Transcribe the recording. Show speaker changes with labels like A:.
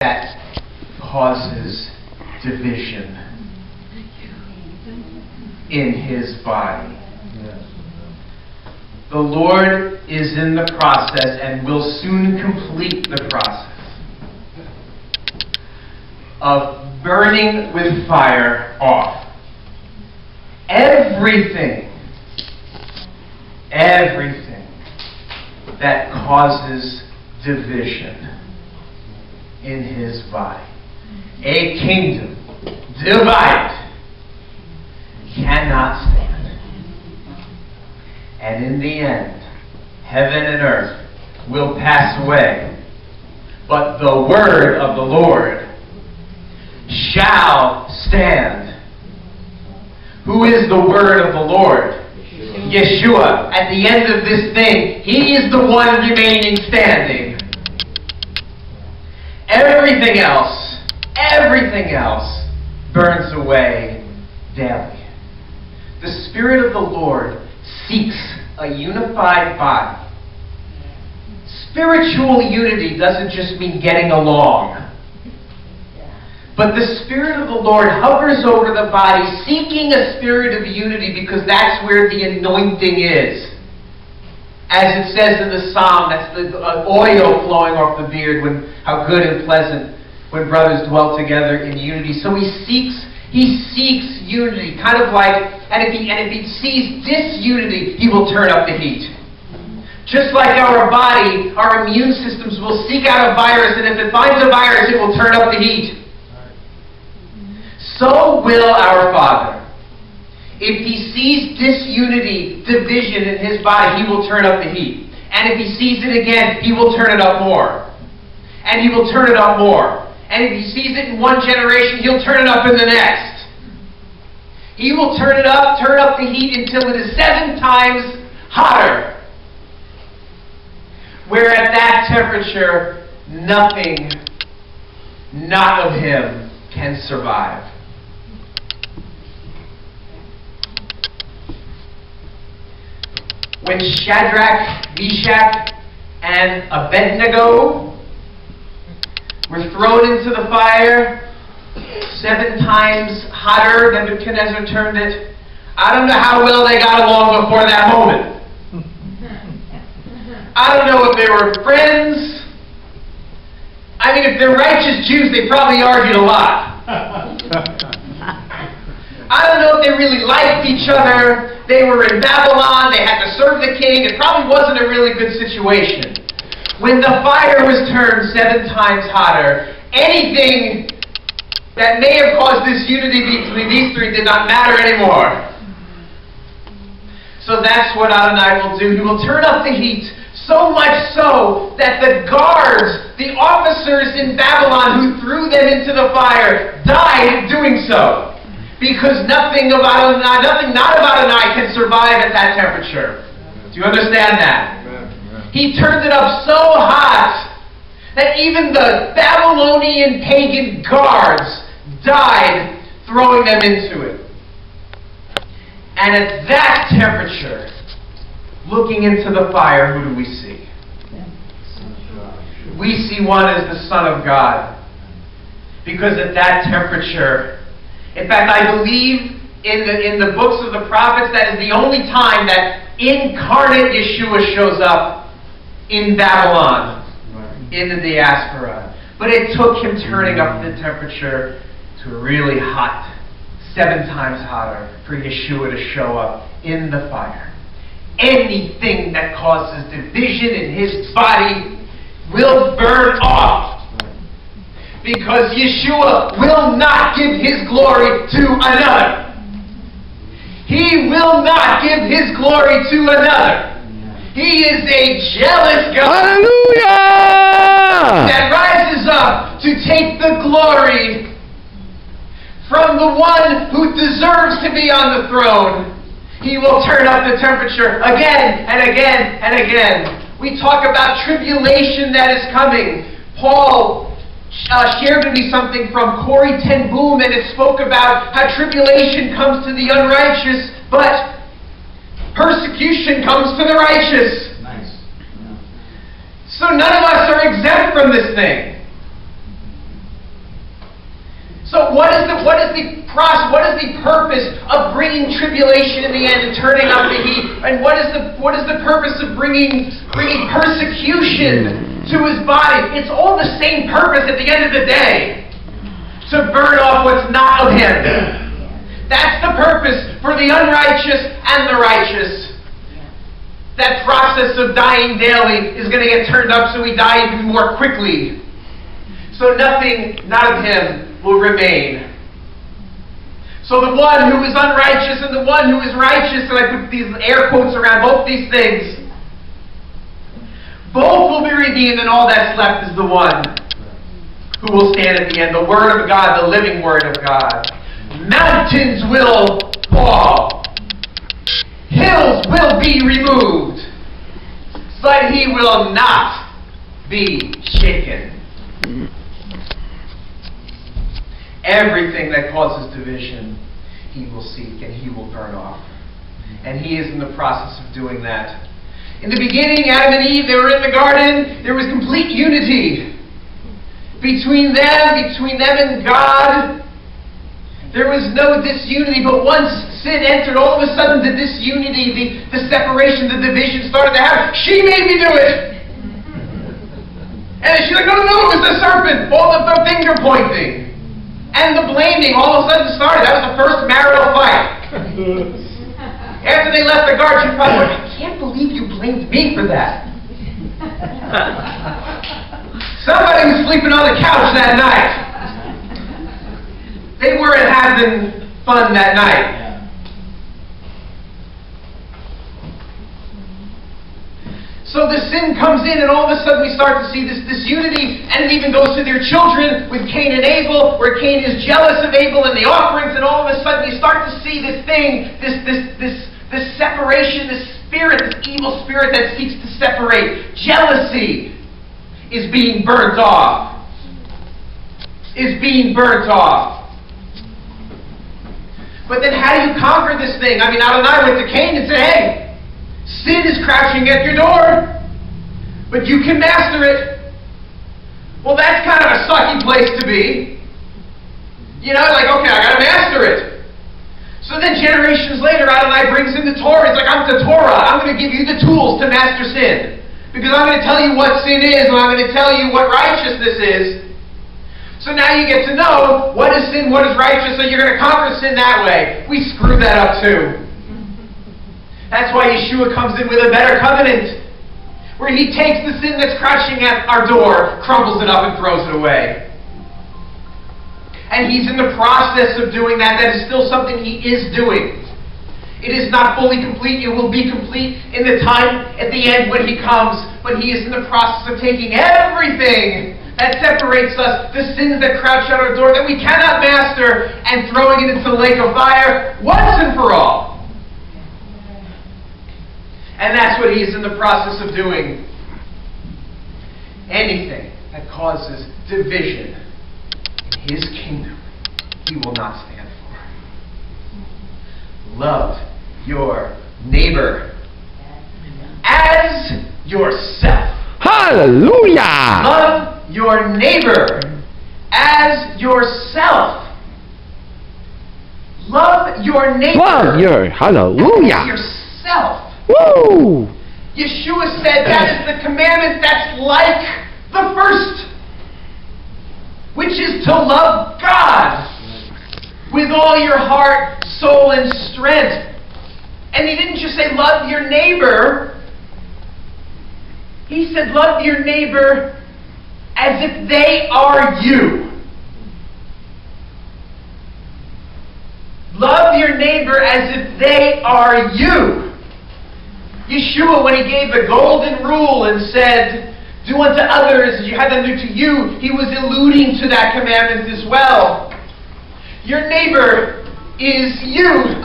A: that causes division in his body. The Lord is in the process and will soon complete the process of burning with fire off everything, everything that causes division in his body. A kingdom divided cannot stand. And in the end, heaven and earth will pass away, but the word of the Lord shall stand. Who is the word of the Lord? Yeshua. At the end of this thing, he is the one remaining standing. Everything else, everything else burns away daily. The Spirit of the Lord seeks a unified body. Spiritual unity doesn't just mean getting along. But the Spirit of the Lord hovers over the body, seeking a spirit of unity because that's where the anointing is. As it says in the psalm, that's the oil flowing off the beard, when, how good and pleasant when brothers dwell together in unity. So he seeks, he seeks unity, kind of like, and if he, and if he sees disunity, he will turn up the heat. Just like our body, our immune systems will seek out a virus, and if it finds a virus, it will turn up the heat so will our Father. If he sees disunity, division in his body, he will turn up the heat. And if he sees it again, he will turn it up more. And he will turn it up more. And if he sees it in one generation, he'll turn it up in the next. He will turn it up, turn up the heat until it is seven times hotter. Where at that temperature, nothing not of him can survive. When Shadrach, Meshach, and Abednego were thrown into the fire, seven times hotter, than Nebuchadnezzar turned it. I don't know how well they got along before that moment. I don't know if they were friends. I mean, if they're righteous Jews, they probably argued a lot. I don't know if they really liked each other. They were in Babylon. They had to serve the king. It probably wasn't a really good situation. When the fire was turned seven times hotter, anything that may have caused disunity between these three did not matter anymore. So that's what Adonai will do. He will turn up the heat so much so that the guards, the officers in Babylon who threw them into the fire, died doing so because nothing about an eye, nothing not about an eye can survive at that temperature. Do you understand that? He turned it up so hot that even the Babylonian pagan guards died throwing them into it. And at that temperature, looking into the fire, who do we see? We see one as the Son of God. Because at that temperature, in fact, I believe in the, in the books of the prophets that is the only time that incarnate Yeshua shows up in Babylon, in the diaspora. But it took him turning up the temperature to really hot, seven times hotter, for Yeshua to show up in the fire. Anything that causes division in his body will burn off because Yeshua will not give his glory to another. He will not give his glory to another. He is a jealous God.
B: Hallelujah!
A: That rises up to take the glory from the one who deserves to be on the throne. He will turn up the temperature again and again and again. We talk about tribulation that is coming. Paul uh, shared with me something from Corrie ten Boom, and it spoke about how tribulation comes to the unrighteous, but persecution comes to the righteous. Nice. So none of us are exempt from this thing. So what is the what is the process? What is the purpose of bringing tribulation in the end and turning up the heat? And what is the what is the purpose of bringing bringing persecution to his body? It's all the same purpose at the end of the day to burn off what's not of him. That's the purpose for the unrighteous and the righteous. That process of dying daily is going to get turned up so we die even more quickly. So nothing not of him will remain. So the one who is unrighteous and the one who is righteous, and I put these air quotes around both these things, and all that's left is the one who will stand at the end. The Word of God, the living Word of God. Mountains will fall. Hills will be removed. But he will not be shaken. Everything that causes division, he will seek and he will burn off. And he is in the process of doing that. In the beginning, Adam and Eve, they were in the garden. There was complete unity between them, between them and God. There was no disunity, but once sin entered, all of a sudden the disunity, the, the separation, the division started to happen. She made me do it. And she's like, no, no, no, it was the serpent. All of the finger pointing. And the blaming all of a sudden started. That was the first marital fight. After they left the garden, she probably went, I can't believe you blamed me for that. Somebody was sleeping on the couch that night. They weren't having fun that night. So the sin comes in, and all of a sudden we start to see this disunity, and it even goes to their children with Cain and Abel, where Cain is jealous of Abel and the offerings, and all of a sudden you start to see this thing, this this this this separation, this spirit, this evil spirit that seeks to separate. Jealousy is being burnt off. Is being burnt off. But then how do you conquer this thing? I mean, Adonai went to Cain and said, hey, Sin is crouching at your door, but you can master it. Well, that's kind of a sucky place to be. You know, like, okay, I got to master it. So then generations later, Adonai brings in the Torah. It's like, I'm the Torah. I'm going to give you the tools to master sin. Because I'm going to tell you what sin is, and I'm going to tell you what righteousness is. So now you get to know what is sin, what is righteous, so you're going to conquer sin that way. We screwed that up too. That's why Yeshua comes in with a better covenant, where he takes the sin that's crouching at our door, crumbles it up, and throws it away. And he's in the process of doing that. That is still something he is doing. It is not fully complete. It will be complete in the time at the end when he comes. But he is in the process of taking everything that separates us, the sins that crouch at our door that we cannot master, and throwing it into the lake of fire once and for all. And that's what he's in the process of doing. Anything that causes division his kingdom, he will not stand for. Love your neighbor as yourself.
B: Hallelujah!
A: Love your neighbor as yourself. Love your neighbor.
B: Love your hallelujah.
A: As yourself.
B: Woo!
A: Yeshua said that is the commandment that's like the first, which is to love God with all your heart, soul, and strength. And he didn't just say love your neighbor, he said love your neighbor as if they are you. Love your neighbor as if they are you. Yeshua, when he gave the golden rule and said, Do unto others as you had them do to you, he was alluding to that commandment as well. Your neighbor is you.